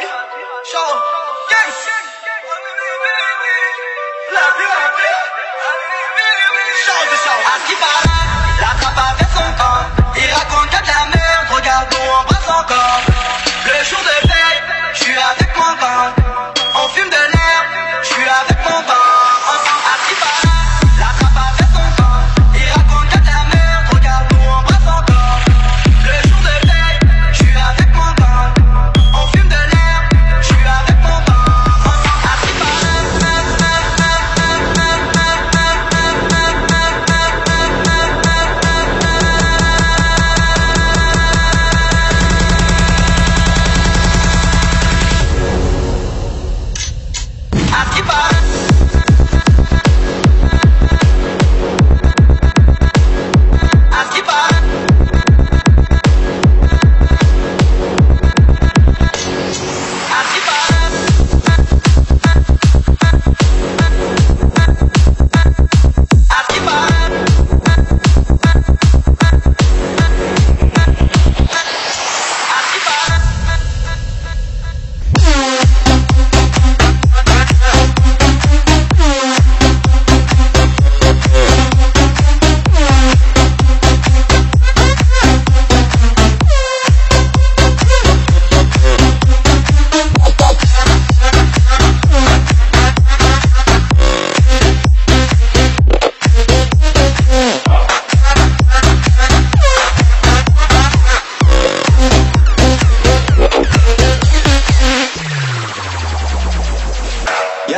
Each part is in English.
Yes on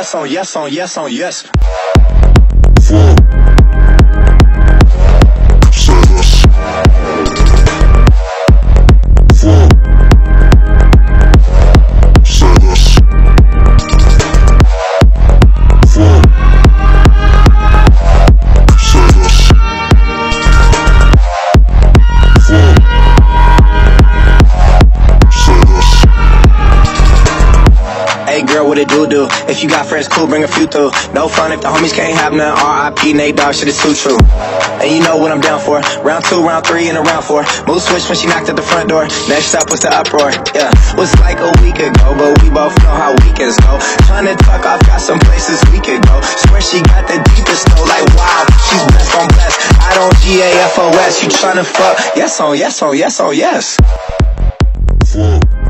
yes on yes on yes. Hey girl, what it do do? If you got friends, cool, bring a few through. No fun if the homies can't have none. R.I.P. Nate Dogg, shit is too true. And you know what I'm down for. Round two, round three, and a round four. Move switch when she knocked at the front door. Next up was the uproar. Yeah, was like a week ago, but we both know how weekends go. Trying to tuck off, got some places we could go. Swear she got the deepest though. Like wow, she's blessed on blessed. I don't G A F O S. You trying to fuck? Yes on yes on yes on yes. Fuck.